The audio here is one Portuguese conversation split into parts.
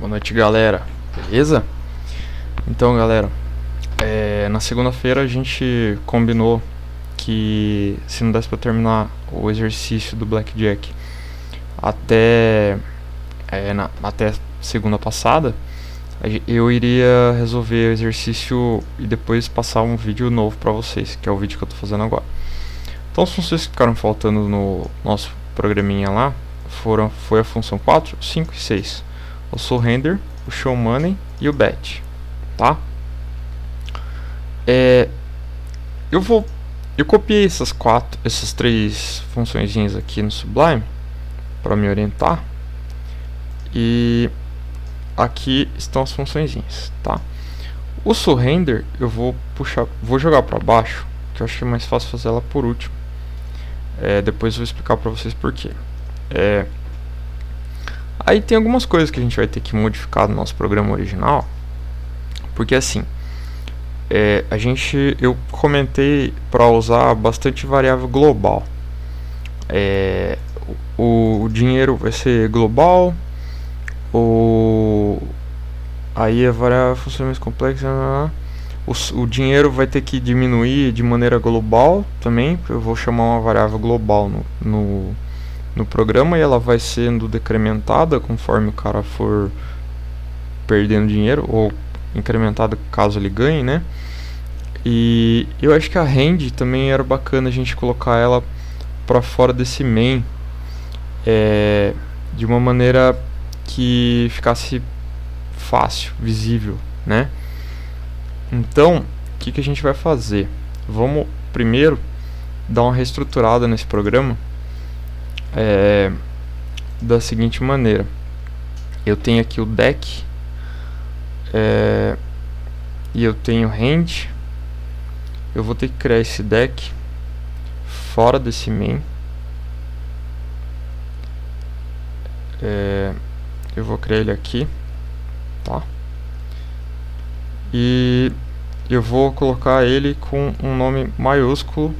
Boa noite, galera. Beleza? Então, galera, é, na segunda-feira a gente combinou que se não desse para terminar o exercício do Blackjack até é, na, até segunda passada, eu iria resolver o exercício e depois passar um vídeo novo para vocês, que é o vídeo que eu tô fazendo agora. Então, as funções que ficaram faltando no nosso programinha lá foram foi a função 4, 5 e 6 o Surrender, o Show Money e o Bet, tá? É, eu vou, eu copiei essas quatro, essas três funções aqui no Sublime para me orientar e aqui estão as funções, tá? O Surrender eu vou puxar, vou jogar para baixo, que eu acho que é mais fácil fazer ela por último. É, depois eu vou explicar para vocês porquê. É, Aí tem algumas coisas que a gente vai ter que modificar no nosso programa original, porque assim, é, a gente, eu comentei para usar bastante variável global. É, o, o, dinheiro vai ser global, o, aí a variável funciona mais complexa. O, o dinheiro vai ter que diminuir de maneira global também. Eu vou chamar uma variável global no, no no programa e ela vai sendo decrementada conforme o cara for perdendo dinheiro ou incrementada caso ele ganhe, né? E eu acho que a rend também era bacana a gente colocar ela para fora desse main é, de uma maneira que ficasse fácil, visível, né? Então, o que, que a gente vai fazer? Vamos primeiro dar uma reestruturada nesse programa é, da seguinte maneira. Eu tenho aqui o deck é, e eu tenho hand. Eu vou ter que criar esse deck fora desse main. É, eu vou criar ele aqui, tá? E eu vou colocar ele com um nome maiúsculo,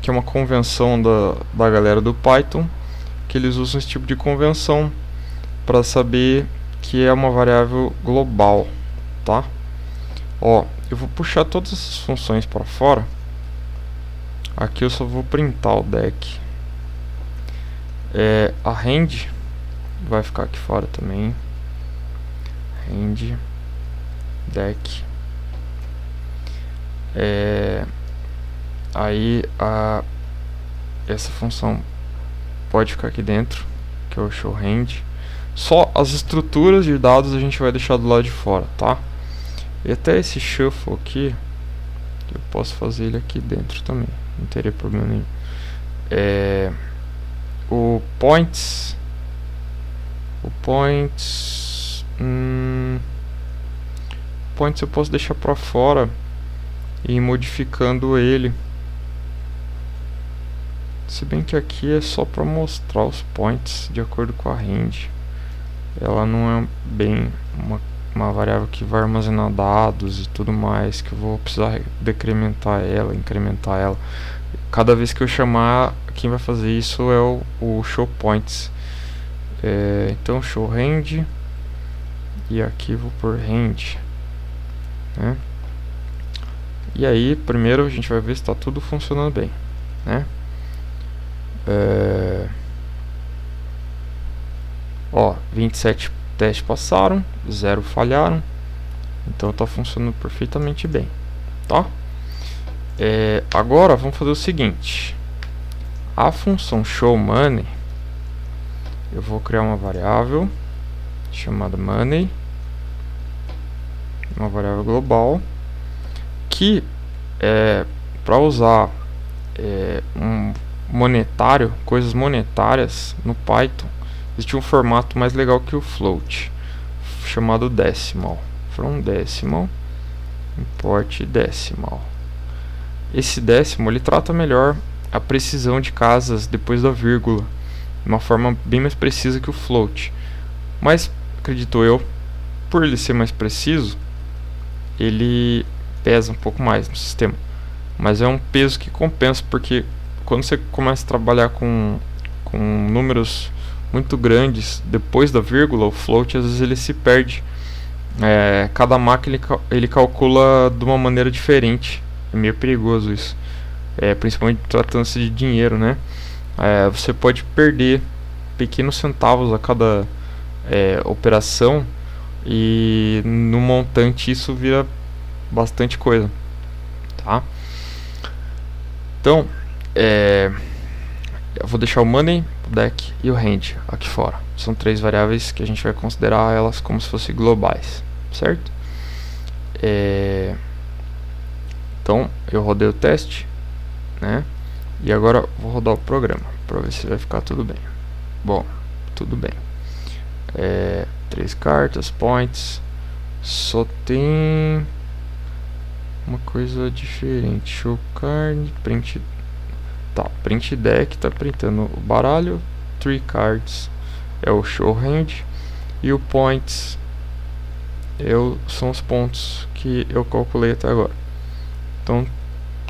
que é uma convenção da, da galera do Python que eles usam esse tipo de convenção para saber que é uma variável global, tá? Ó, eu vou puxar todas essas funções para fora. Aqui eu só vou printar o deck. É, a rend vai ficar aqui fora também. Rend deck. É, aí a essa função pode ficar aqui dentro, que é o show. Só as estruturas de dados a gente vai deixar do lado de fora, tá? E até esse shuffle aqui, eu posso fazer ele aqui dentro também, não teria problema nenhum. É, o points, o points, hum, points eu posso deixar para fora e modificando ele se bem que aqui é só para mostrar os points de acordo com a range. Ela não é bem uma, uma variável que vai armazenar dados e tudo mais, que eu vou precisar decrementar ela, incrementar ela. Cada vez que eu chamar, quem vai fazer isso é o, o show points. É, então show range e aqui vou por range. Né? E aí, primeiro a gente vai ver se está tudo funcionando bem, né? É... Ó, 27 testes passaram, 0 falharam. Então está funcionando perfeitamente bem, tá? É, agora vamos fazer o seguinte. A função show money, eu vou criar uma variável chamada money, uma variável global que é para usar é, um monetário, coisas monetárias no Python, existe um formato mais legal que o float, chamado decimal. From decimal, import decimal. Esse décimo ele trata melhor a precisão de casas depois da vírgula, de uma forma bem mais precisa que o float. Mas acredito eu, por ele ser mais preciso, ele pesa um pouco mais no sistema. Mas é um peso que compensa porque quando você começa a trabalhar com, com números muito grandes depois da vírgula, o float às vezes ele se perde. É, cada máquina ele, ele, calcula de uma maneira diferente. É meio perigoso isso. É, principalmente tratando-se de dinheiro, né? É, você pode perder pequenos centavos a cada é, operação e no montante isso vira bastante coisa, tá? Então, é, eu vou deixar o money, o deck e o hand aqui fora. São três variáveis que a gente vai considerar elas como se fossem globais, certo? É, então, eu rodei o teste, né? E agora vou rodar o programa para ver se vai ficar tudo bem. Bom, tudo bem. É, três cartas, points. Só tem uma coisa diferente. Show card, print. Tá, print deck tá printando o baralho. Three cards é o show hand e o points eu são os pontos que eu calculei até agora. Então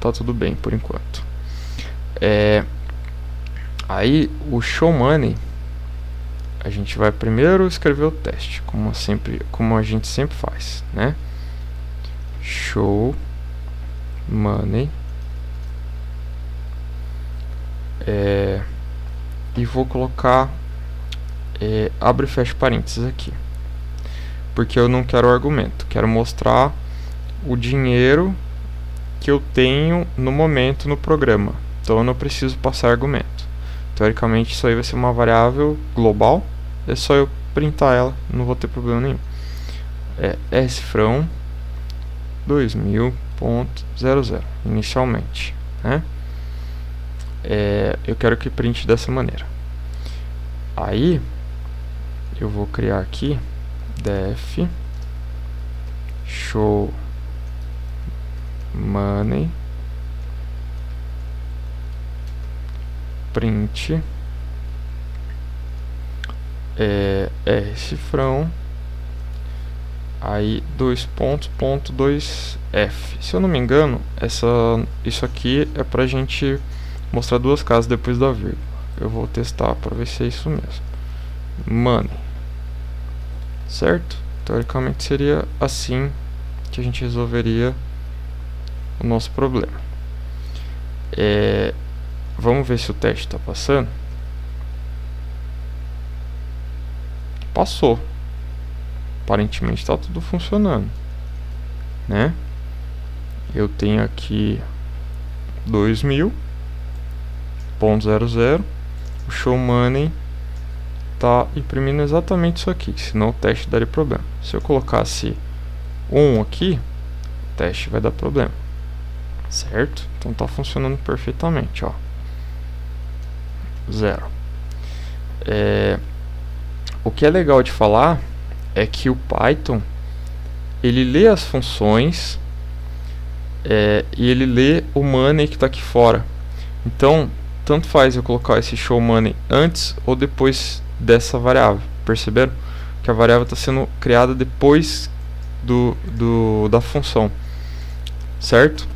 tá tudo bem por enquanto. É, aí o show money a gente vai primeiro escrever o teste, como sempre, como a gente sempre faz, né? Show money é, e vou colocar é, abre e fecha parênteses aqui, porque eu não quero argumento, quero mostrar o dinheiro que eu tenho no momento no programa, então eu não preciso passar argumento. Teoricamente isso aí vai ser uma variável global é só eu printar ela, não vou ter problema nenhum. É sfrão 2000.00 inicialmente, né? É, eu quero que print dessa maneira. Aí eu vou criar aqui def show money print é, cifrão aí dois pontos ponto dois F se eu não me engano essa isso aqui é pra gente mostrar duas casas depois da vírgula eu vou testar para ver se é isso mesmo. Money. Certo? Teoricamente seria assim que a gente resolveria o nosso problema. É, vamos ver se o teste está passando? Passou. Aparentemente está tudo funcionando, né? Eu tenho aqui 2000.00 o show money tá imprimindo exatamente isso aqui, senão o teste daria problema. Se eu colocasse 1 aqui, o teste vai dar problema. Certo? Então tá funcionando perfeitamente, ó. Zero. É, o que é legal de falar é que o Python ele lê as funções é, e ele lê o money que está aqui fora. Então, tanto faz eu colocar esse show money antes ou depois dessa variável. Perceberam? Que a variável está sendo criada depois do, do, da função. Certo?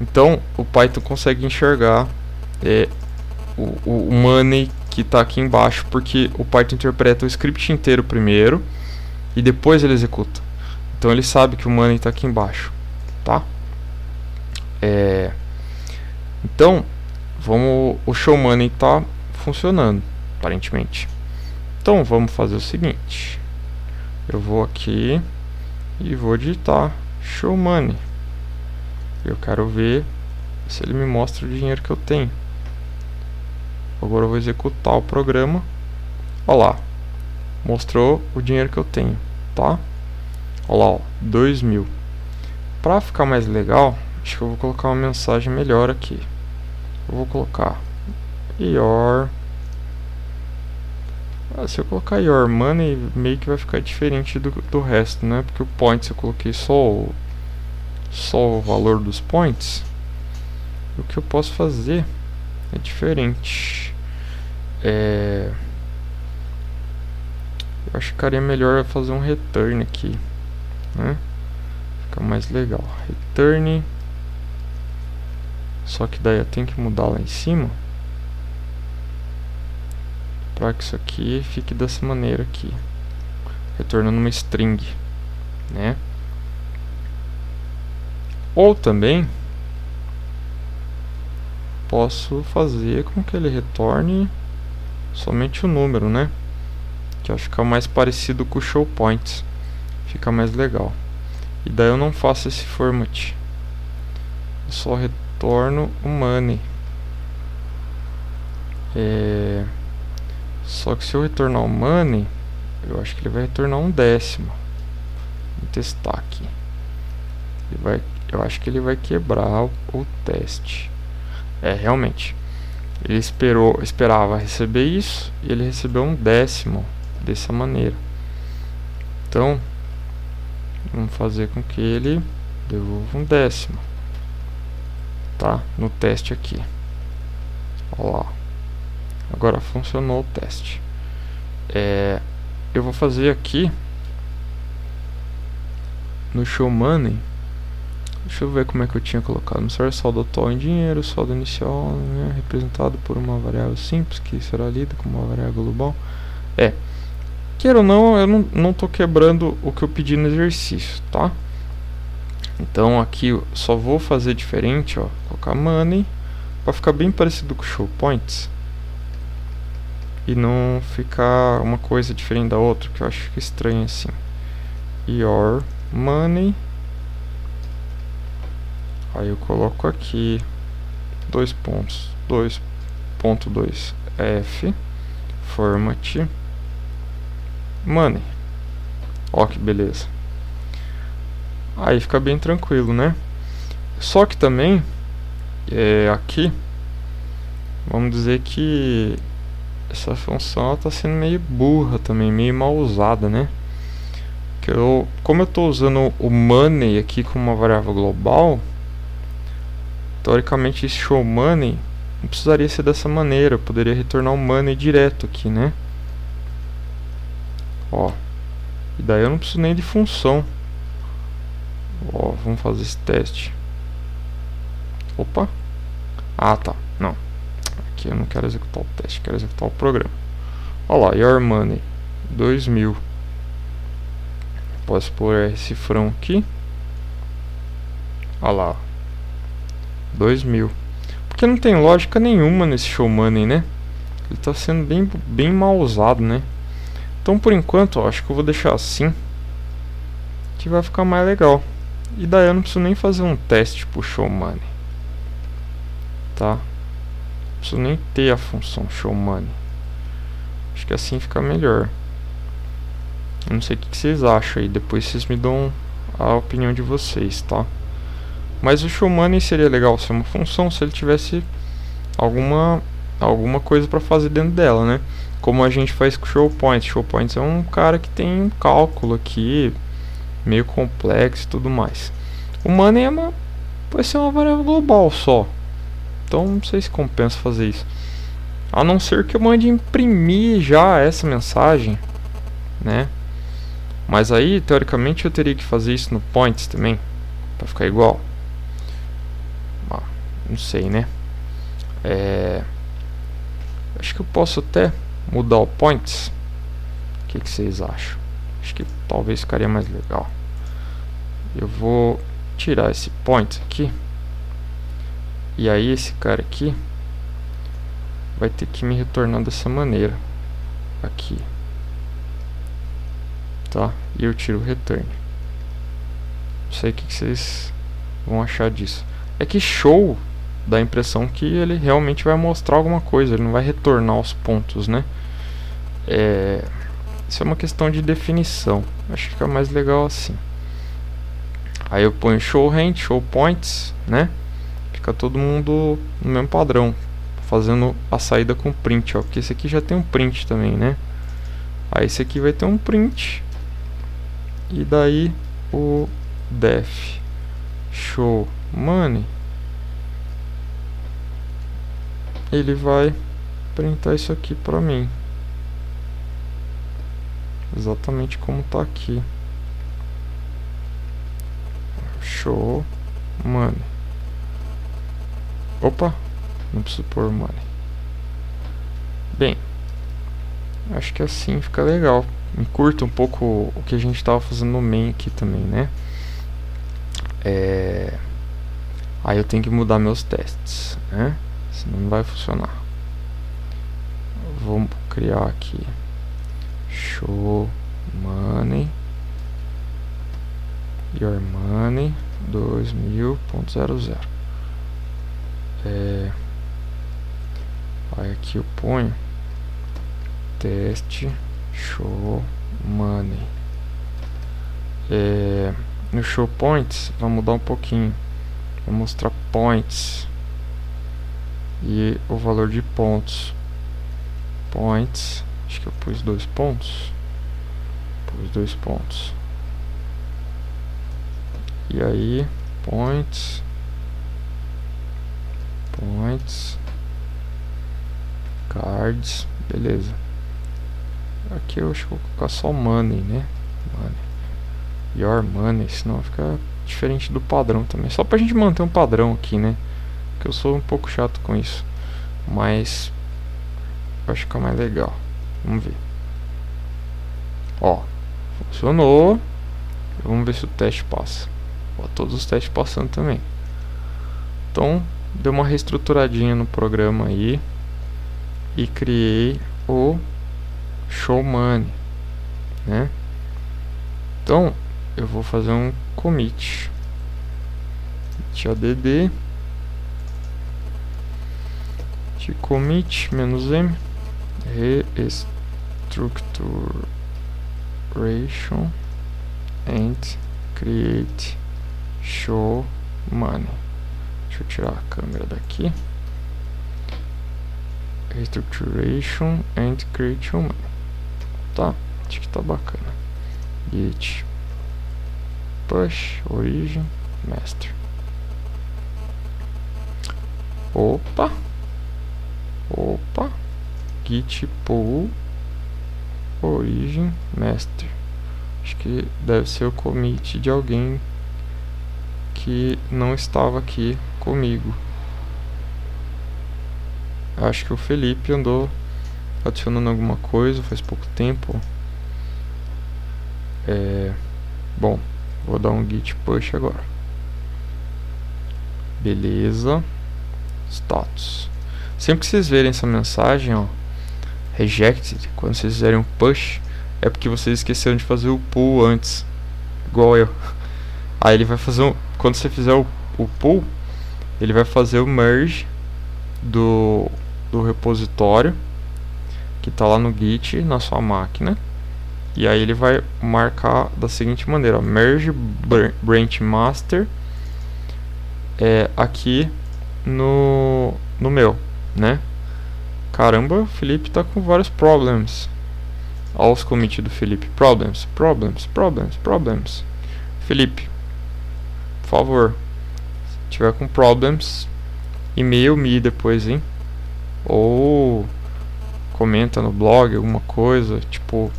Então, o Python consegue enxergar é, o, o, money que está aqui embaixo, porque o Python interpreta o script inteiro primeiro e depois ele executa. Então ele sabe que o money está aqui embaixo, tá? É, então, vamos, o show money está funcionando, aparentemente. Então vamos fazer o seguinte: eu vou aqui e vou digitar show money. Eu quero ver se ele me mostra o dinheiro que eu tenho. Agora eu vou executar o programa. Olha lá. Mostrou o dinheiro que eu tenho, tá? Olha lá, ó, 2 mil. Pra ficar mais legal, acho que eu vou colocar uma mensagem melhor aqui. Eu vou colocar your... Ah, se eu colocar your money, meio que vai ficar diferente do, do resto, né? Porque o points eu coloquei só o, só o valor dos points. O que eu posso fazer é diferente. É... Eu acho que ficaria melhor fazer um return aqui, né? Fica mais legal. Return. Só que daí eu tenho que mudar lá em cima. para que isso aqui fique dessa maneira aqui, retornando uma string, né? Ou também posso fazer com que ele retorne somente o número, né? Que é o mais parecido com o show points. Fica mais legal. E daí eu não faço esse format. Eu só retorno o money. É... Só que se eu retornar o money, eu acho que ele vai retornar um décimo. Vou testar aqui. Ele vai, eu acho que ele vai quebrar o, o teste. É, realmente. Ele esperou, esperava receber isso e ele recebeu um décimo dessa maneira. Então, vamos fazer com que ele devolva um décimo. Tá? No teste aqui. Olha lá. Agora funcionou o teste. É, eu vou fazer aqui no show money. Deixa eu ver como é que eu tinha colocado. Mostrar saldo atual em dinheiro, saldo inicial né, representado por uma variável simples que será lida como uma variável global. É, queira ou não, eu não, não tô quebrando o que eu pedi no exercício, tá? Então aqui eu só vou fazer diferente, ó, colocar money para ficar bem parecido com show points e não ficar uma coisa diferente da outra, que eu acho que é estranho assim. Your money. Aí eu coloco aqui dois pontos, 2.2 F format money. Ó que beleza. Aí fica bem tranquilo, né? Só que também é, aqui vamos dizer que essa função está sendo meio burra também, meio mal usada, né? Que eu, como eu estou usando o money aqui como uma variável global, teoricamente esse show money não precisaria ser dessa maneira, eu poderia retornar o money direto aqui, né? Ó, e daí eu não preciso nem de função. Ó, vamos fazer esse teste. Opa. Ah, tá. Não aqui, eu não quero executar o teste, quero executar o programa. Olha lá, your money, 2000. Posso pôr esse frão aqui. Olha lá, 2000. Porque não tem lógica nenhuma nesse show money, né? Ele está sendo bem, bem mal usado, né? Então por enquanto, ó, acho que eu vou deixar assim. Que vai ficar mais legal. E daí eu não preciso nem fazer um teste pro show money. Tá? preciso nem ter a função show money. Acho que assim fica melhor. Eu não sei o que vocês acham aí. Depois vocês me dão a opinião de vocês, tá? Mas o show money seria legal ser uma função se ele tivesse alguma alguma coisa para fazer dentro dela, né? Como a gente faz com points. Show points é um cara que tem um cálculo aqui meio complexo e tudo mais. O é uma pode ser uma variável global só. Então não sei se compensa fazer isso. A não ser que eu mande imprimir já essa mensagem, né? Mas aí, teoricamente, eu teria que fazer isso no points também, para ficar igual. Ah, não sei, né? É... Acho que eu posso até mudar o points. O que, que vocês acham? Acho que talvez ficaria mais legal. Eu vou tirar esse point aqui. E aí esse cara aqui vai ter que me retornar dessa maneira. Aqui. Tá? E eu tiro o return. Não sei o que, vocês vão achar disso. É que show dá a impressão que ele realmente vai mostrar alguma coisa. Ele não vai retornar os pontos, né? É... Isso é uma questão de definição. Acho que fica mais legal assim. Aí eu ponho show range, show points, né? Fica todo mundo no mesmo padrão. Fazendo a saída com print, ó. Porque esse aqui já tem um print também, né? Aí esse aqui vai ter um print. E daí o def show money ele vai printar isso aqui para mim. Exatamente como tá aqui. Show money. Opa, não preciso pôr money. Bem, Acho que assim fica legal. Encurta um pouco o que a gente estava fazendo no main aqui também, né? É... Aí eu tenho que mudar meus testes, né? Senão não vai funcionar. Vamos criar aqui. Show money. Your money 2000.00 é, Aí aqui eu ponho. Teste show money. É, no show points vai mudar um pouquinho. Vai mostrar points. E o valor de pontos. Points acho que eu pus dois pontos. Pus dois pontos. E aí points. Points. Cards. Beleza. Aqui eu acho que vou colocar só money né? Money. Your money senão fica diferente do padrão também. Só pra gente manter um padrão aqui né? Que eu sou um pouco chato com isso. Mas vai ficar mais legal vamos ver ó funcionou vamos ver se o teste passa Ó, todos os testes passando também. Então, deu uma reestruturadinha no programa aí e criei o show money, né? Então, eu vou fazer um commit. add de commit m restructuration and create show money. Deixa eu tirar a câmera daqui. Restructuration and creation money. Tá? Acho que tá bacana. Git push origin master. Opa. Opa. Git pull origin master. Acho que deve ser o commit de alguém que não estava aqui comigo. Acho que o Felipe andou adicionando alguma coisa faz pouco tempo. É, bom, vou dar um git push agora. Beleza. Status. Sempre que vocês verem essa mensagem, ó, rejected, quando vocês fizerem um push, é porque vocês esqueceram de fazer o pull antes. Igual eu. Aí ele vai fazer um, quando você fizer o, o pull, ele vai fazer o merge do, do repositório que está lá no Git na sua máquina. E aí ele vai marcar da seguinte maneira: ó, merge branch master é, aqui no, no meu, né? Caramba, o Felipe tá com vários problemas. Olha os commits do Felipe. Problems, problems, problems, problems. Felipe, favor. Se tiver com problems, e-mail me depois, hein? Ou comenta no blog alguma coisa, tipo,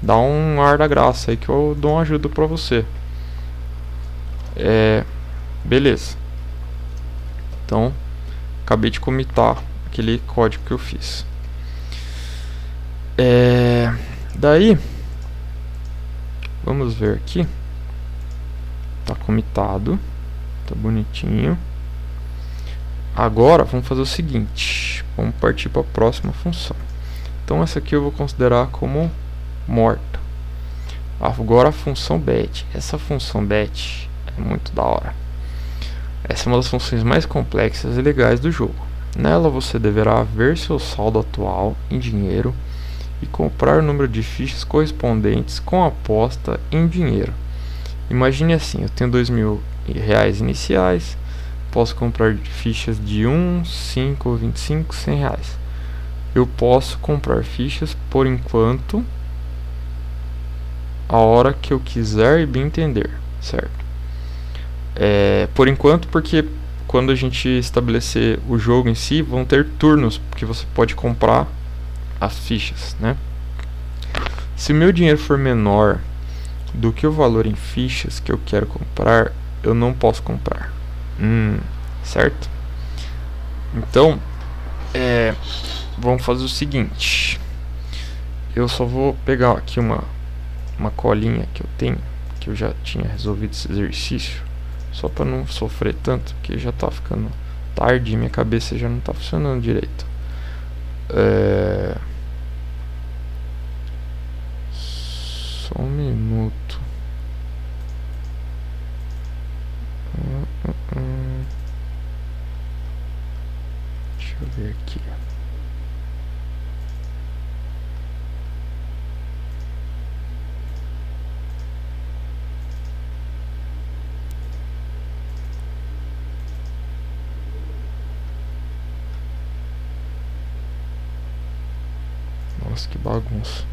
dá um ar da graça aí que eu dou uma ajuda pra você. É, beleza. Então, acabei de comitar aquele código que eu fiz. É, daí, vamos ver aqui. Tá comitado. Tá bonitinho. Agora vamos fazer o seguinte. Vamos partir para a próxima função. Então essa aqui eu vou considerar como morta. Agora a função bet. Essa função bet é muito da hora. Essa é uma das funções mais complexas e legais do jogo. Nela você deverá ver seu saldo atual em dinheiro e comprar o número de fichas correspondentes com aposta em dinheiro. Imagine assim, eu tenho dois mil reais iniciais, posso comprar fichas de 1, 5, 25, 100 reais. Eu posso comprar fichas por enquanto, a hora que eu quiser e bem entender, certo? É, por enquanto, porque quando a gente estabelecer o jogo em si, vão ter turnos que você pode comprar as fichas, né? Se meu dinheiro for menor do que o valor em fichas que eu quero comprar, eu não posso comprar. Hum, certo? Então, é, vamos fazer o seguinte. eu só vou pegar aqui uma, uma colinha que eu tenho, que eu já tinha resolvido esse exercício, só para não sofrer tanto, porque já tá ficando tarde minha cabeça já não tá funcionando direito. É... Só um minuto. Hum, hum, hum. Deixa eu ver aqui. Nossa, que bagunça.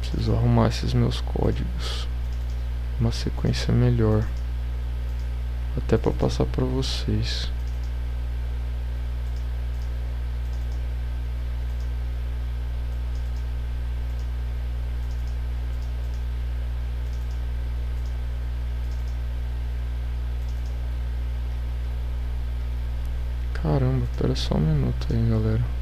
Preciso arrumar esses meus códigos. Uma sequência melhor. Até para passar para vocês. Caramba, espera só um minuto aí, galera.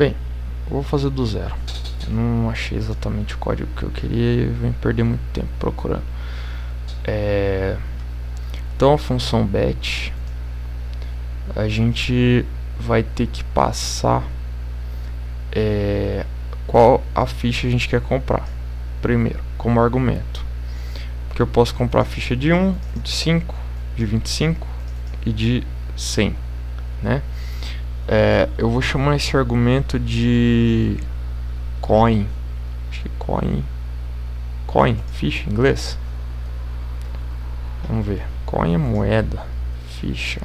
Bem, vou fazer do zero. Eu não achei exatamente o código que eu queria e vem perder muito tempo procurando. É... Então a função bet a gente vai ter que passar é, qual a ficha a gente quer comprar primeiro, como argumento. Porque eu posso comprar ficha de 1, de 5, de 25 e de 100, né? É, eu vou chamar esse argumento de coin. Acho que coin. Coin, ficha em inglês. Vamos ver. Coin é moeda. Ficha.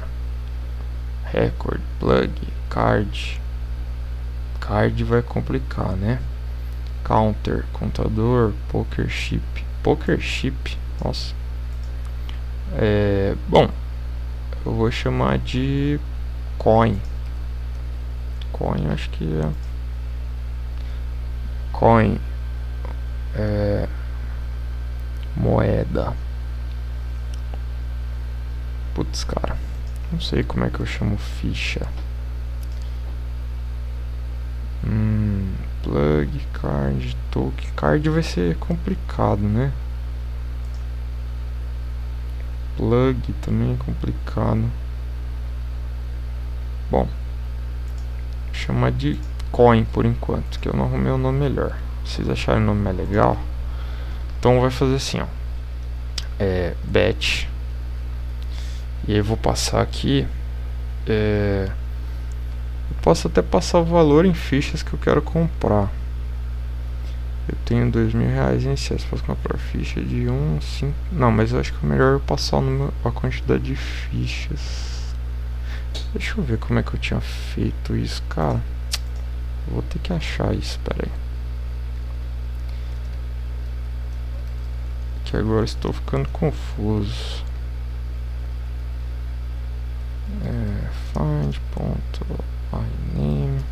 Record, plug, card. Card vai complicar, né? Counter, contador, poker chip. Poker chip, nossa. É, bom, eu vou chamar de coin coin, acho que é coin é, moeda. Putz, cara, não sei como é que eu chamo ficha. Hum, plug, card, token. Card vai ser complicado, né? Plug também é complicado. Bom chamar de coin por enquanto, que eu não arrumei o um nome melhor. Vocês acharem o nome mais legal? Então vai fazer assim, ó. É, bet. E aí eu vou passar aqui. É, eu posso até passar o valor em fichas que eu quero comprar. Eu tenho dois mil reais em excesso. Posso comprar ficha de um, cinco. Não, mas eu acho que é melhor eu passar meu, a quantidade de fichas. Deixa eu ver como é que eu tinha feito isso, cara. Vou ter que achar isso, peraí. Que agora estou ficando confuso. É, find ponto name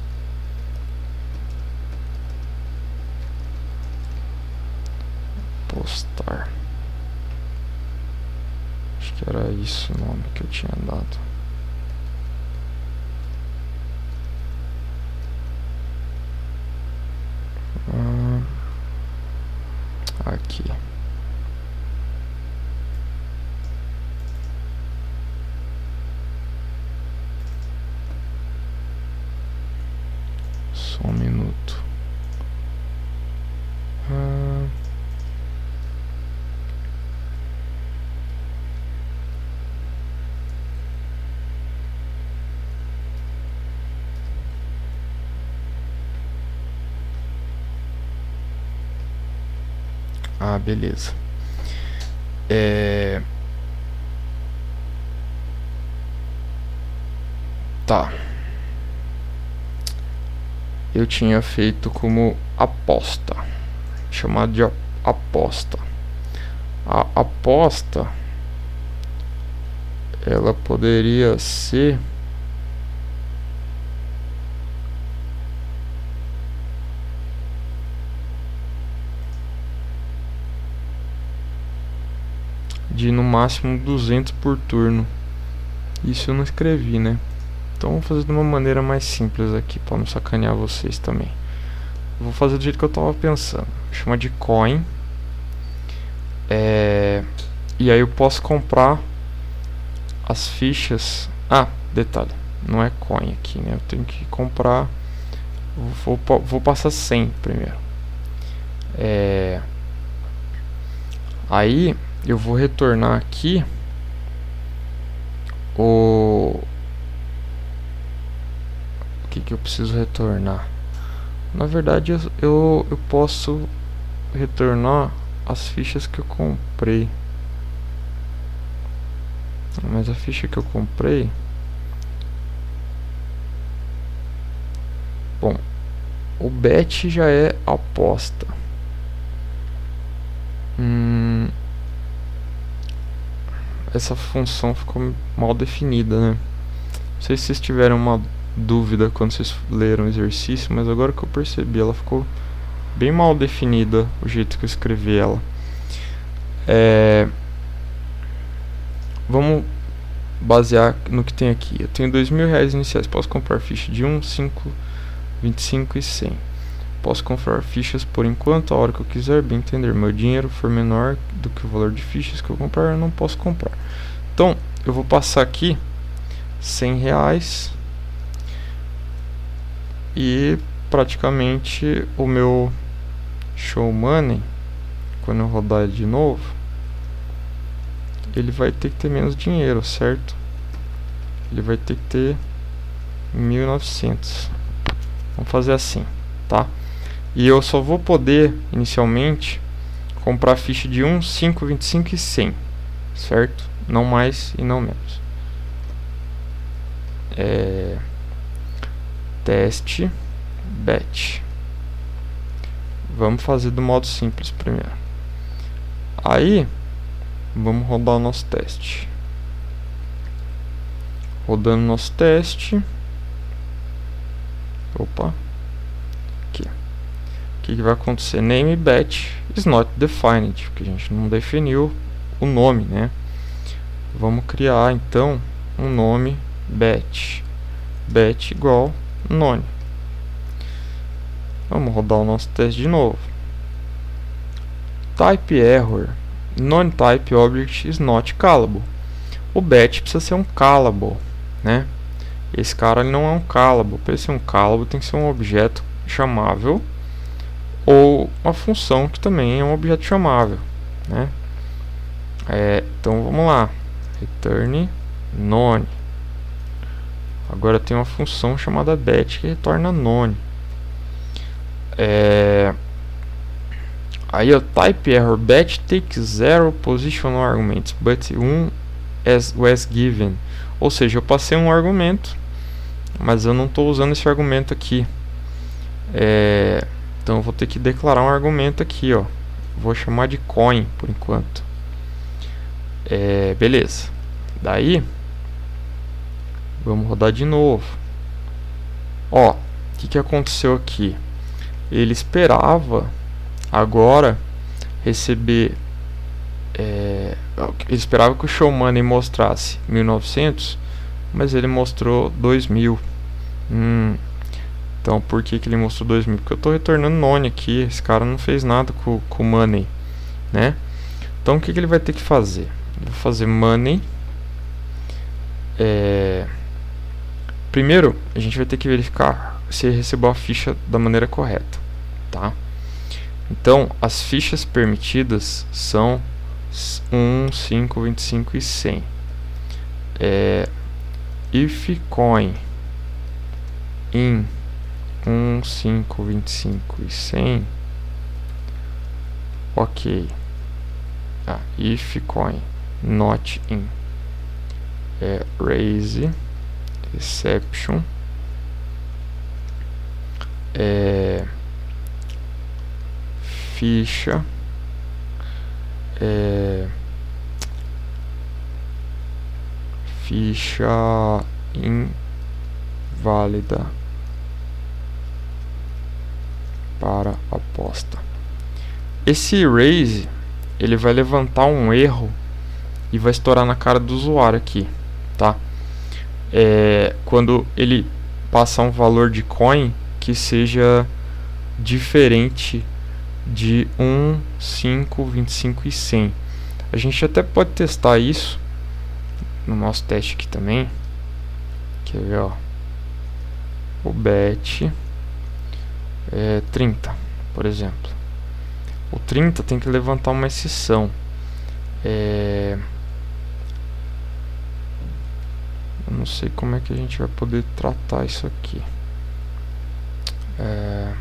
postar. Acho que era isso o nome que eu tinha dado. aqui. Só um minuto. Ah. Ah, beleza. É... Tá. Eu tinha feito como aposta. Chamado de aposta. A aposta ela poderia ser de no máximo 200 por turno. Isso eu não escrevi, né? Então vou fazer de uma maneira mais simples aqui para não sacanear vocês também. Vou fazer do jeito que eu estava pensando. Chama de coin. É... E aí eu posso comprar as fichas. Ah, detalhe, não é coin aqui, né? Eu tenho que comprar. Vou, vou passar 100 primeiro. É... Aí eu vou retornar aqui. O o que que eu preciso retornar? Na verdade eu, eu, posso retornar as fichas que eu comprei. Mas a ficha que eu comprei bom o bet já é aposta. Hum, essa função ficou mal definida, né? Não sei se vocês tiveram uma dúvida quando vocês leram o exercício, mas agora que eu percebi, ela ficou bem mal definida o jeito que eu escrevi ela. É... Vamos basear no que tem aqui. Eu tenho dois mil reais iniciais, posso comprar ficha de 1, 5, 25 e 100. Posso comprar fichas por enquanto, a hora que eu quiser, bem entender. Meu dinheiro for menor do que o valor de fichas que eu comprar, eu não posso comprar. Então, eu vou passar aqui 100 reais e praticamente o meu show money, quando eu rodar ele de novo, ele vai ter que ter menos dinheiro, certo? Ele vai ter que ter 1900. Vamos fazer assim, tá? E eu só vou poder, inicialmente, comprar ficha de 1, 5, 25 e 100, certo? Não mais e não menos. É... Teste bet. Vamos fazer do modo simples primeiro. Aí, vamos rodar o nosso teste. Rodando nosso teste. Opa que, que vai acontecer? Name bet is not defined, porque a gente não definiu o nome, né? Vamos criar então um nome bet, bet igual none. Vamos rodar o nosso teste de novo. Type error, non-type object is not callable. O bet precisa ser um callable, né? Esse cara não é um callable. Para ser um callable tem que ser um objeto chamável ou uma função que também é um objeto chamável, né? É, então vamos lá, return none. Agora tem uma função chamada bet que retorna none. É, aí o type error bet takes zero positional arguments, but um as was given. Ou seja, eu passei um argumento, mas eu não estou usando esse argumento aqui. É, então eu vou ter que declarar um argumento aqui, ó. Vou chamar de coin por enquanto. É, beleza. Daí, vamos rodar de novo. Ó, o que, que aconteceu aqui? Ele esperava agora receber. É, ele esperava que o show money mostrasse 1900, mas ele mostrou 2000. Hum, então, por que, que ele mostrou 2000? Porque eu estou retornando none aqui. Esse cara não fez nada com o money, né? Então, o que, que ele vai ter que fazer? Vou fazer money. É... Primeiro, a gente vai ter que verificar se ele recebeu a ficha da maneira correta, tá? Então, as fichas permitidas são 1, 5, 25 e 100. É, if coin in 1, 5, 25 e 100 ok. Ah, if coin not in. É, raise exception. É, ficha. É, ficha inválida para aposta. Esse raise ele vai levantar um erro e vai estourar na cara do usuário aqui, tá? É, quando ele passar um valor de coin que seja diferente de 1, 5, 25 e 100. A gente até pode testar isso no nosso teste aqui também. Quer ver, ó. O bet é 30, por exemplo. O 30 tem que levantar uma exceção. É... Eu não sei como é que a gente vai poder tratar isso aqui. É...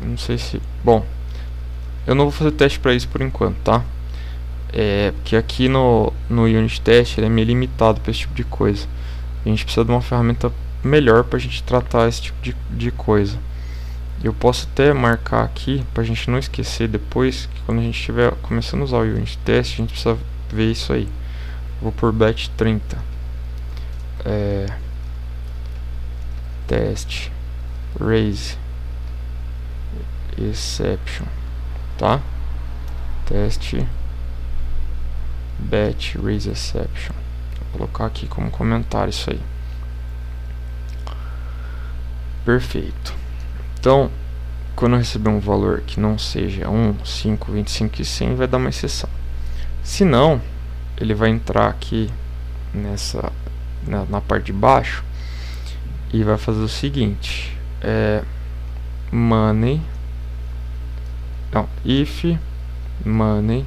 Não sei se... Bom, eu não vou fazer teste para isso por enquanto, tá? É, porque aqui no, no Unity Test ele é meio limitado para esse tipo de coisa. A gente precisa de uma ferramenta melhor para a gente tratar esse tipo de, de coisa. Eu posso até marcar aqui para a gente não esquecer depois que quando a gente estiver começando a usar o Unity Test a gente precisa ver isso aí. Vou por bet 30. É, teste raise exception, tá? Teste bet raise exception. Vou colocar aqui como comentário isso aí. Perfeito. Então, quando eu receber um valor que não seja 1, 5, 25 e 100, vai dar uma exceção. Se não, ele vai entrar aqui nessa na, na parte de baixo e vai fazer o seguinte: é money então, if money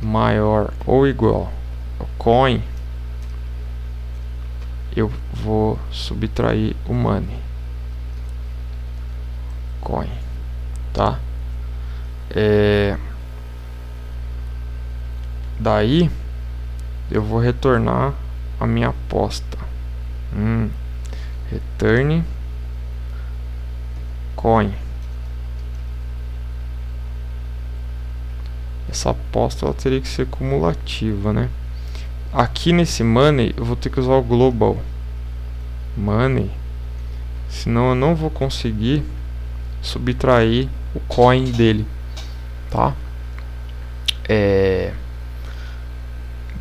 maior ou igual coin, eu vou subtrair o money coin, tá? É, daí eu vou retornar a minha aposta. Hum, return coin. essa aposta ela teria que ser cumulativa, né? Aqui nesse money eu vou ter que usar o global money, senão eu não vou conseguir subtrair o coin dele, tá? É...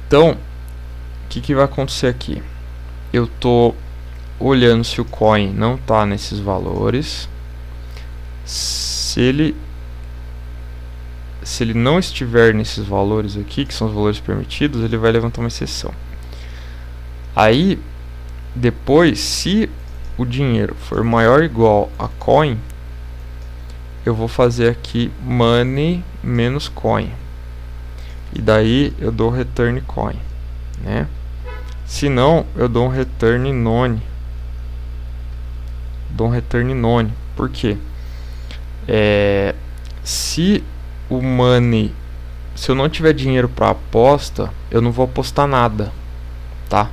Então, o que, que vai acontecer aqui? Eu tô olhando se o coin não tá nesses valores. Se ele se ele não estiver nesses valores aqui, que são os valores permitidos, ele vai levantar uma exceção. Aí, depois, se o dinheiro for maior ou igual a coin, eu vou fazer aqui money menos coin. E daí eu dou return coin, né? Se não, eu dou um return none. Dou um return none. Por quê? É, se o money, se eu não tiver dinheiro para aposta, eu não vou apostar nada, tá?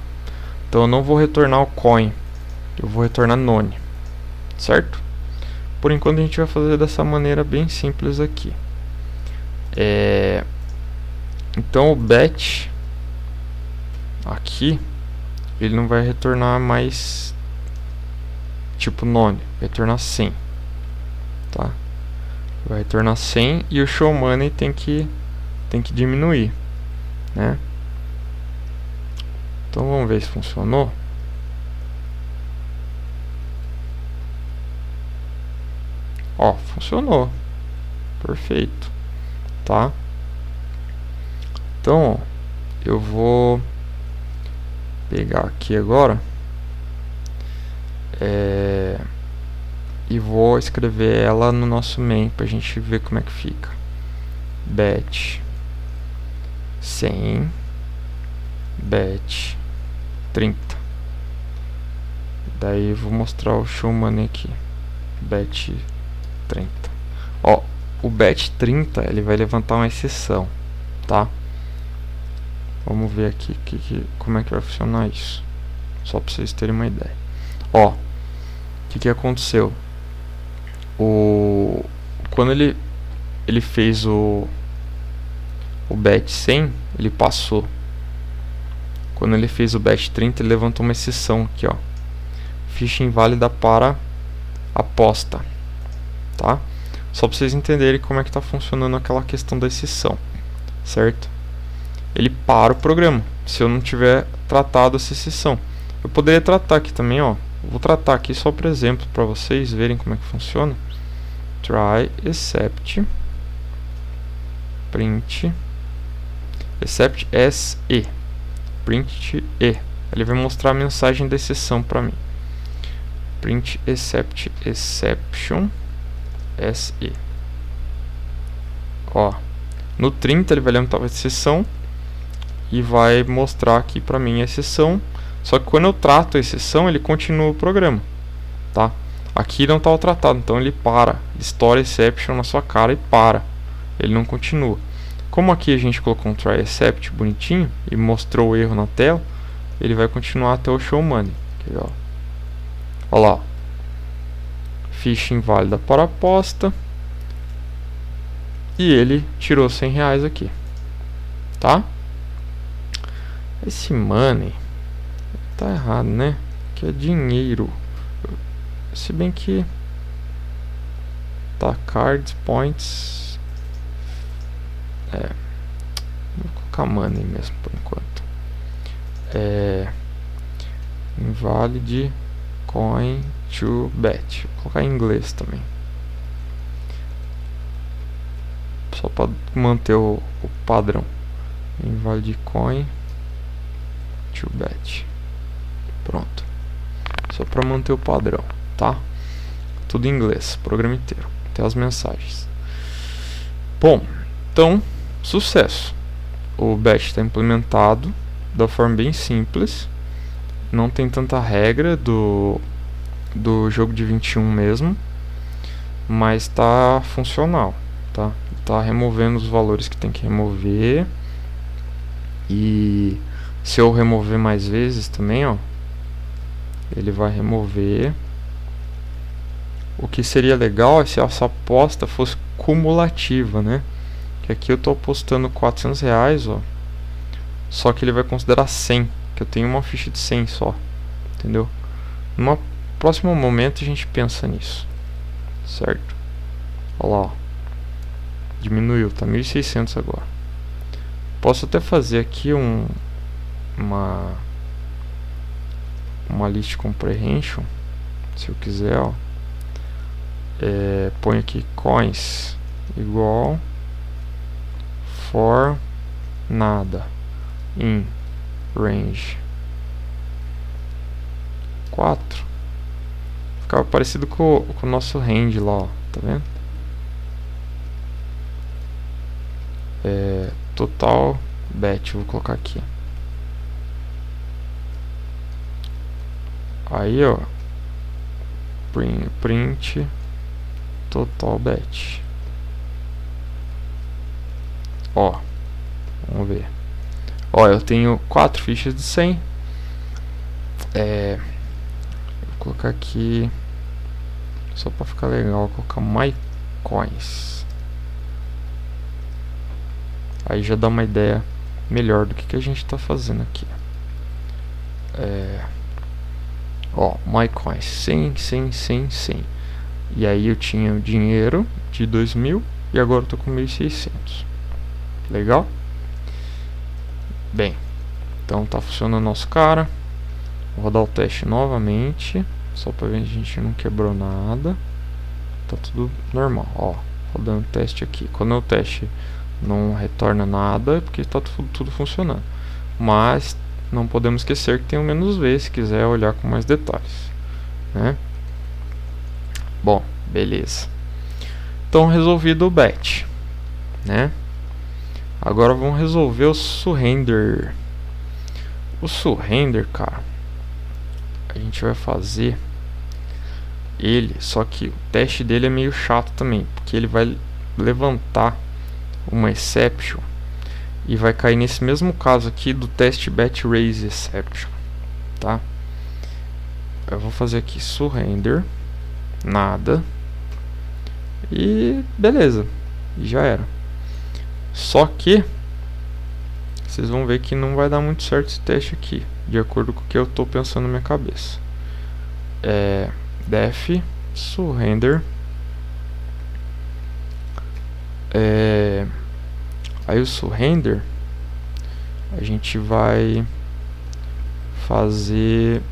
Então eu não vou retornar o coin, eu vou retornar none, certo? Por enquanto a gente vai fazer dessa maneira bem simples aqui. É, então o bet aqui ele não vai retornar mais tipo none, vai retornar 100, tá? Vai retornar 100 e o show money tem que tem que diminuir, né? Então vamos ver se funcionou. Ó, funcionou. Perfeito. Tá? Então, ó, eu vou pegar aqui agora. É e vou escrever ela no nosso main para a gente ver como é que fica. Bet 100 bet 30 daí vou mostrar o show money aqui. Bet 30 ó o bet 30 ele vai levantar uma exceção tá? Vamos ver aqui que, que, como é que vai funcionar isso. Só para vocês terem uma ideia. Ó o que, que aconteceu o quando ele ele fez o o bet 100, ele passou. Quando ele fez o bet 30, ele levantou uma exceção aqui, ó. Ficha inválida para aposta, tá? Só para vocês entenderem como é que está funcionando aquela questão da exceção, certo? Ele para o programa, se eu não tiver tratado essa exceção. Eu poderia tratar aqui também, ó. Vou tratar aqui só por exemplo para vocês verem como é que funciona. Try except print except se print e. Ele vai mostrar a mensagem da exceção para mim. Print except exception se. Ó, no 30 ele vai levantar a exceção e vai mostrar aqui para mim a exceção. Só que quando eu trato a exceção, ele continua o programa, tá? Aqui não está o tratado, então ele para, store exception na sua cara e para. Ele não continua. Como aqui a gente colocou um try except bonitinho e mostrou o erro na tela, ele vai continuar até o show money. Aqui, ó. Olha lá. Ficha inválida para aposta. E ele tirou 100 reais aqui. Tá? Esse money tá errado, né? Que é dinheiro. Se bem que tá cards, points. É. Vou colocar money mesmo por enquanto. É invalid coin to bet. Vou colocar em inglês também. Só para manter o, o padrão. Invalid coin to bet. Pronto. Só para manter o padrão, tá? Tudo em inglês, programa inteiro, até as mensagens. Bom, então, sucesso. O batch está implementado da forma bem simples. Não tem tanta regra do, do jogo de 21 mesmo. Mas está funcional, tá? Tá removendo os valores que tem que remover. E se eu remover mais vezes também, ó, ele vai remover. O que seria legal é se essa aposta fosse cumulativa, né? Que aqui eu estou apostando 400 reais, ó. Só que ele vai considerar 100, que eu tenho uma ficha de 100 só, entendeu? Num próximo momento a gente pensa nisso, certo? Olha lá, ó. diminuiu, tá 1.600 agora. Posso até fazer aqui um, uma uma list comprehension se eu quiser ó é, põe aqui coins igual for nada in range. 4 ficava parecido com, com o nosso range lá ó, tá vendo? É, total bet vou colocar aqui. Aí, ó. Print, print total bet. Ó. Vamos ver. Ó, eu tenho quatro fichas de 100. É, vou colocar aqui só para ficar legal, vou colocar my coins. Aí já dá uma ideia melhor do que, que a gente está fazendo aqui. É, Ó, MyCoins, 100, 100, 100, 100. E aí eu tinha o dinheiro de 2000 e agora tô com 1600. Legal? Bem, então tá funcionando nosso cara. Vou rodar o teste novamente, só para ver se a gente não quebrou nada. Tá tudo normal, ó. Rodando o teste aqui. Quando o teste não retorna nada, é porque tá tudo, tudo funcionando. Mas não podemos esquecer que tem o menos V se quiser olhar com mais detalhes. Né? Bom, beleza. Então resolvido o batch. Né? Agora vamos resolver o surrender. O surrender, cara, a gente vai fazer ele, só que o teste dele é meio chato também, porque ele vai levantar uma exception e vai cair nesse mesmo caso aqui do test batch raise exception, tá? Eu vou fazer aqui surrender, nada, e beleza, já era. Só que vocês vão ver que não vai dar muito certo esse teste aqui, de acordo com o que eu estou pensando na minha cabeça. É def surrender é, aí o surrender a gente vai fazer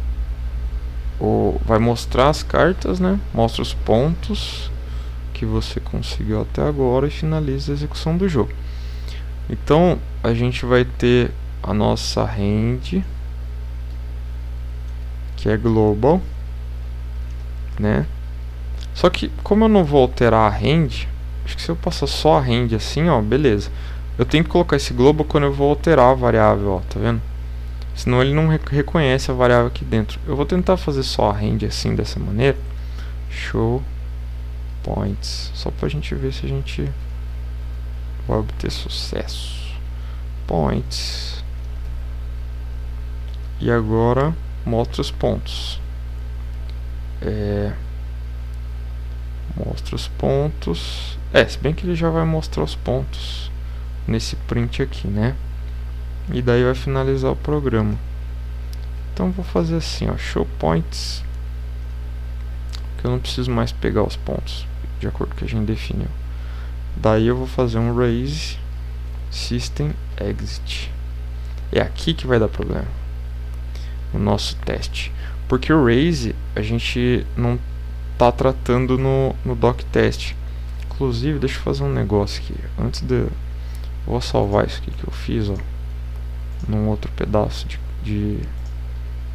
o vai mostrar as cartas, né? Mostra os pontos que você conseguiu até agora e finaliza a execução do jogo. Então a gente vai ter a nossa rende que é global, né? Só que como eu não vou alterar a rende, acho que se eu passar só a rende assim, ó, beleza. Eu tenho que colocar esse global quando eu vou alterar a variável, ó, tá vendo? Senão ele não reconhece a variável aqui dentro. Eu vou tentar fazer só a rende assim, dessa maneira. Show points. Só pra gente ver se a gente vai obter sucesso. Points. E agora mostra os pontos. É, mostra os pontos. É, se bem que ele já vai mostrar os pontos nesse print aqui, né? E daí vai finalizar o programa. Então vou fazer assim, ó, show points. Que eu não preciso mais pegar os pontos de acordo com o que a gente definiu. Daí eu vou fazer um raise system exit. É aqui que vai dar problema. O nosso teste. Porque o raise a gente não tá tratando no, no doc test. Inclusive, deixa eu fazer um negócio aqui. Antes de. Vou salvar isso aqui que eu fiz, ó. Num outro pedaço de. de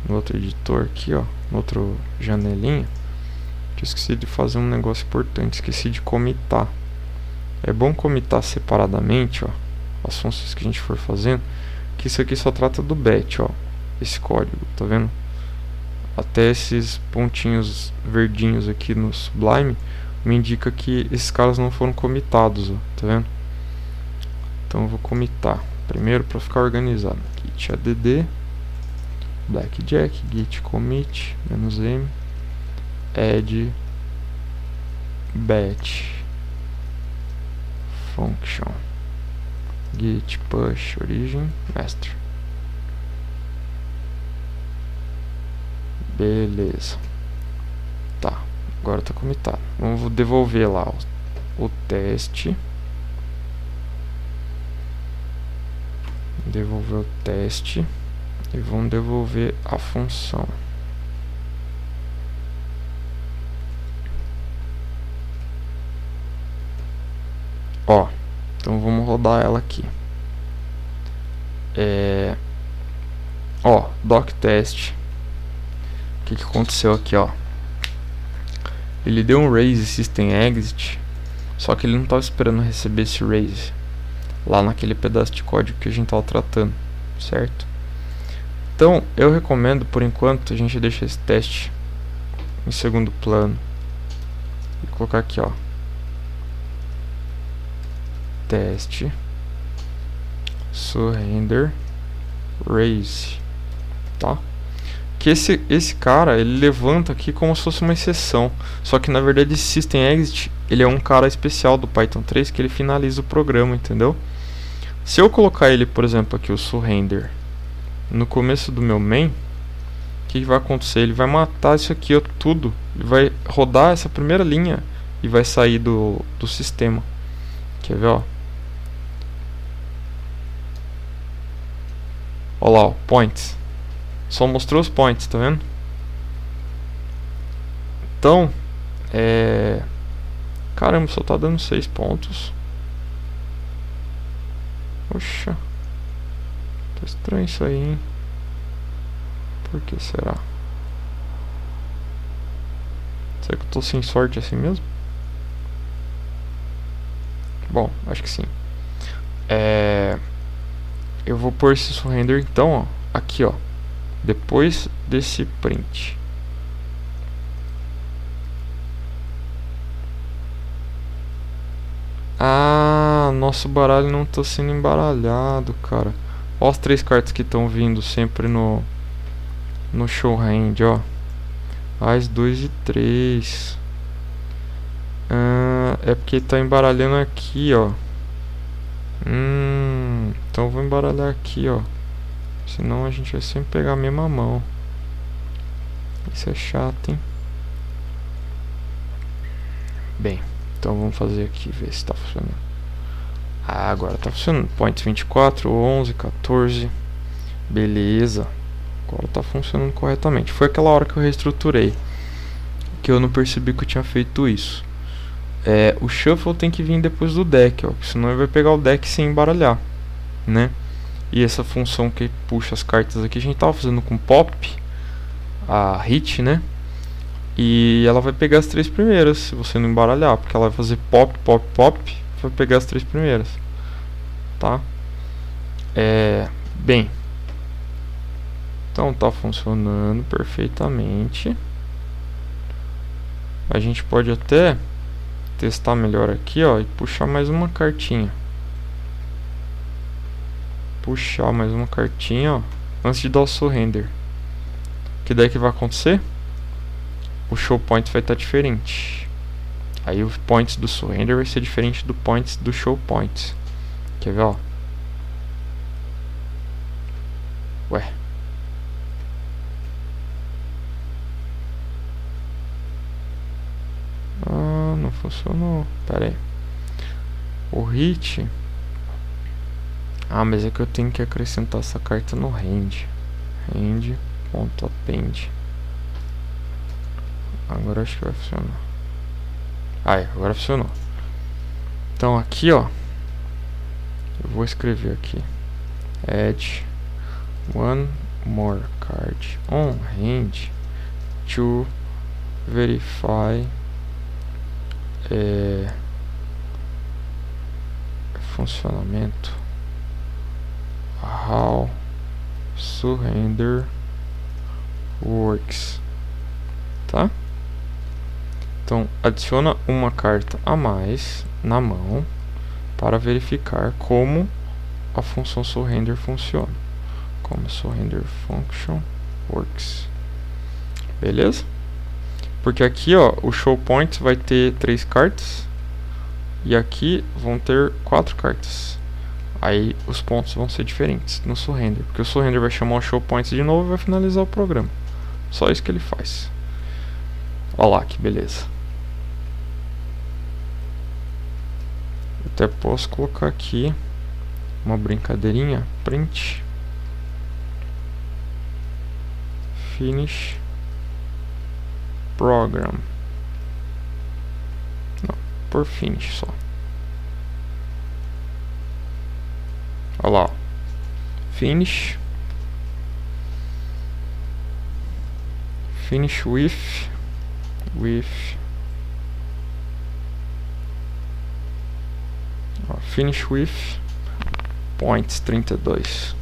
no outro editor aqui, ó. No outro janelinha. Que eu esqueci de fazer um negócio importante. Esqueci de comitar. É bom comitar separadamente, ó. As funções que a gente for fazendo. Que isso aqui só trata do bet, ó. Esse código, tá vendo? até esses pontinhos verdinhos aqui no Sublime me indica que esses caras não foram comitados, ó, tá vendo? Então eu vou comitar primeiro para ficar organizado. Git add blackjack git commit "-m add batch function git push origin master Beleza. Tá, agora tá comitado. Vamos devolver lá o, o teste. Devolver o teste. E vamos devolver a função. Ó, então vamos rodar ela aqui. É, ó, doc teste o que, que aconteceu aqui, ó? Ele deu um raise system exit, só que ele não estava esperando receber esse raise lá naquele pedaço de código que a gente estava tratando, certo? Então, eu recomendo por enquanto a gente deixar esse teste em segundo plano e colocar aqui, ó. Teste surrender raise, tá? que esse, esse cara, ele levanta aqui como se fosse uma exceção. Só que na verdade System Exit, ele é um cara especial do Python 3 que ele finaliza o programa, entendeu? Se eu colocar ele, por exemplo, aqui o surrender no começo do meu main, o que, vai acontecer? Ele vai matar isso aqui ó, tudo, ele vai rodar essa primeira linha e vai sair do, do sistema. Quer ver, ó? Olha lá, ó, points. Só mostrou os points, tá vendo? Então, é... Caramba, só tá dando 6 pontos. Poxa. Tá estranho isso aí, hein? Por que será? Será que eu tô sem sorte assim mesmo? Bom, acho que sim. É... Eu vou pôr esse surrender então, ó. Aqui, ó depois desse print. Ah, nosso baralho não está sendo embaralhado, cara. Ó as três cartas que estão vindo sempre no no show hand, ó. As 2 e 3. Ah, é porque está embaralhando aqui, ó. Hum, então vou embaralhar aqui, ó. Senão a gente vai sempre pegar a mesma mão. Isso é chato, hein? Bem, então vamos fazer aqui, ver se está funcionando. Ah, agora tá funcionando. Points 24, 11, 14. Beleza. Agora tá funcionando corretamente. Foi aquela hora que eu reestruturei. Que eu não percebi que eu tinha feito isso. É, o shuffle tem que vir depois do deck, ó, senão ele vai pegar o deck sem embaralhar, né? E essa função que puxa as cartas aqui, a gente tava fazendo com pop, a hit, né? E ela vai pegar as três primeiras, se você não embaralhar, porque ela vai fazer pop, pop, pop, vai pegar as três primeiras, tá? É, bem, então tá funcionando perfeitamente. A gente pode até testar melhor aqui, ó, e puxar mais uma cartinha. Puxar mais uma cartinha, ó, antes de dar o surrender. Que daí que vai acontecer? O show point vai estar tá diferente. Aí os points do surrender vai ser diferente do points do show point. Quer ver, ó? Ué. funcionou. Pera aí. O hit. Ah, mas é que eu tenho que acrescentar essa carta no hand. Hand.append. Agora acho que vai funcionar. É, agora funcionou. Então aqui, ó. Eu vou escrever aqui. Add one more card on hand to verify é, funcionamento how surrender works tá então adiciona uma carta a mais na mão para verificar como a função surrender funciona como surrender function works beleza porque aqui, ó, o show points vai ter três cartas. E aqui vão ter quatro cartas. Aí os pontos vão ser diferentes no surrender. Porque o surrender vai chamar o show points de novo e vai finalizar o programa. Só isso que ele faz. Olha lá que beleza. Até posso colocar aqui uma brincadeirinha. Print. Finish program. Não, por finish só. Olha lá. Finish. Finish with. With. Finish with. Points 32.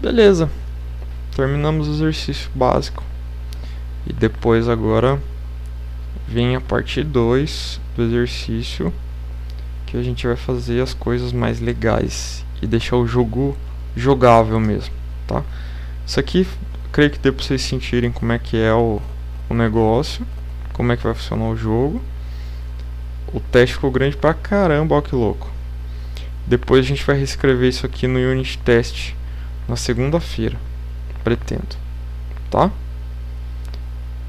Beleza. Terminamos o exercício básico. E depois agora vem a parte 2 do exercício que a gente vai fazer as coisas mais legais e deixar o jogo jogável mesmo, tá? Isso aqui creio que dê para vocês sentirem como é que é o, o negócio, como é que vai funcionar o jogo. O teste ficou grande pra caramba, ó que louco. Depois a gente vai reescrever isso aqui no Unit Test na segunda-feira, pretendo, tá?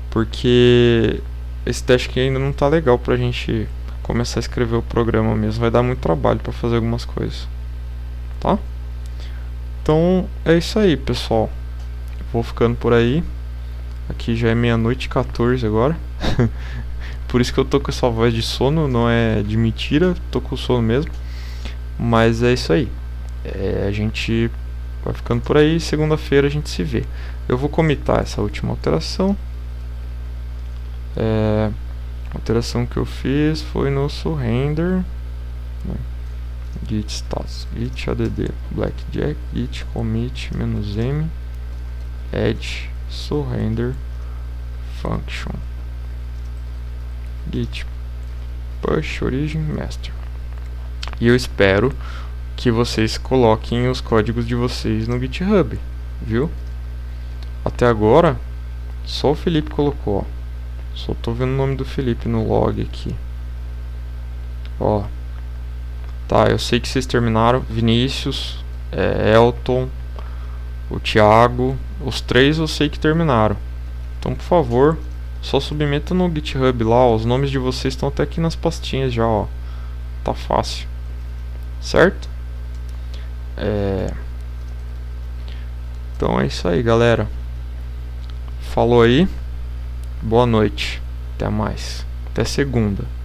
Porque esse teste aqui ainda não tá legal pra gente começar a escrever o programa mesmo. Vai dar muito trabalho para fazer algumas coisas. Tá? Então é isso aí, pessoal. Vou ficando por aí. Aqui já é meia-noite e 14 agora. por isso que eu tô com essa voz de sono, não é de mentira, tô com sono mesmo. Mas é isso aí. É, a gente vai ficando por aí. Segunda-feira a gente se vê. Eu vou comitar essa última alteração. É, a alteração que eu fiz foi no surrender né? git status git add blackjack git commit "-m add surrender function git push origin master e eu espero que vocês coloquem os códigos de vocês no GitHub, viu? Até agora, só o Felipe colocou, ó. Só tô vendo o nome do Felipe no log aqui. Ó. Tá, eu sei que vocês terminaram. Vinícius, é, Elton, o Thiago, os três eu sei que terminaram. Então, por favor, só submeta no GitHub lá, ó, os nomes de vocês estão até aqui nas pastinhas já, ó. Tá fácil. Certo? É... Então é isso aí, galera. Falou aí. Boa noite. Até mais. Até segunda.